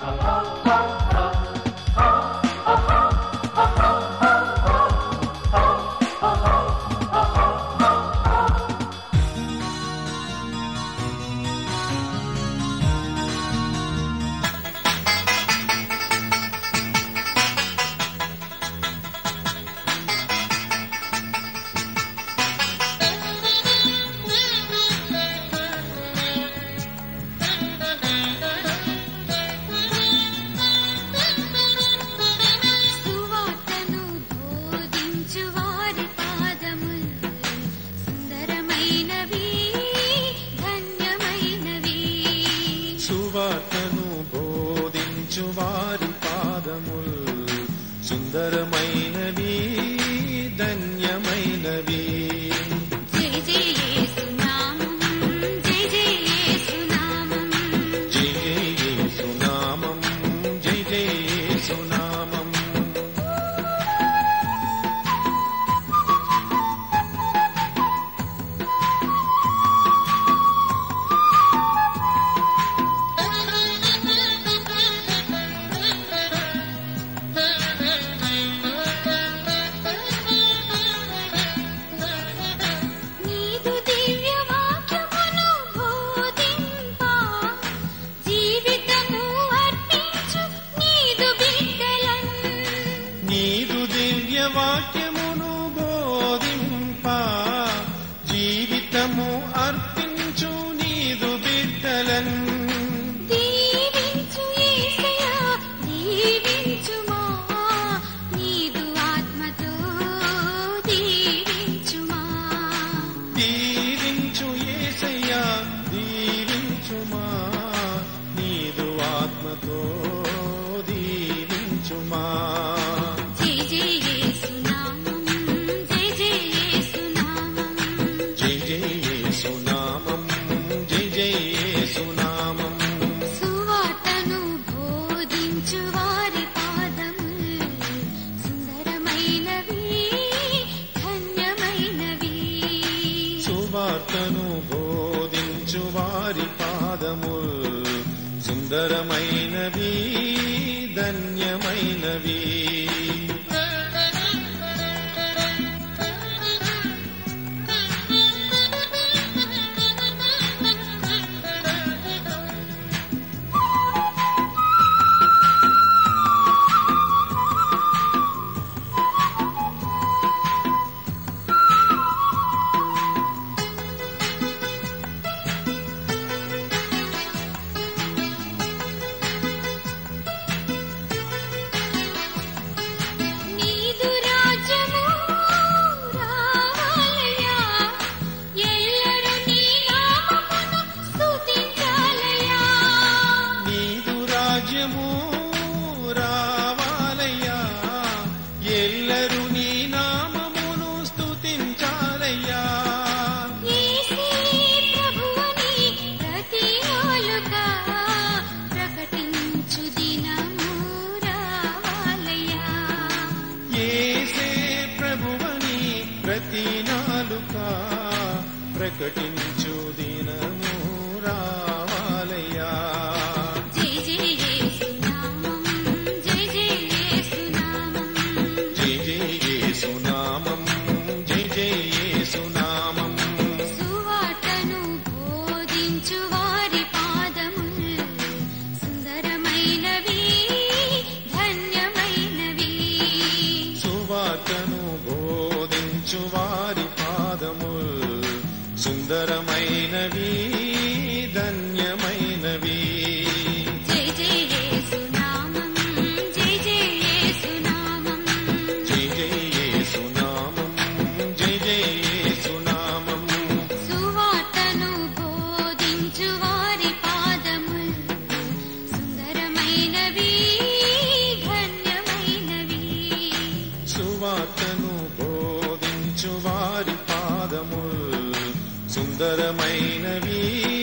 Oh. ബോധിച്ചു വാരി പാദമുൽ സുന്ദരമൈ ఘనము అర్పించు నీదు బిడ్డలన్. దీవించు ఏసయ్యా దీవించుమా. నీదు ఆత్మతో దీవించుమా. జయ జయ సునామం జయ సునామం. సువార్తను బోధించు వారి పాదములు సుందరమైనవి ధన్యమైనవి. సువార్తను బోధించు వారి పాదములు సుందరమైనవి ధన్యమైనవి. i'm Jimbo. సుందరమైనవి ధన్యమైనవి. சுவாத்தனு போதின் సుందరమైనవి.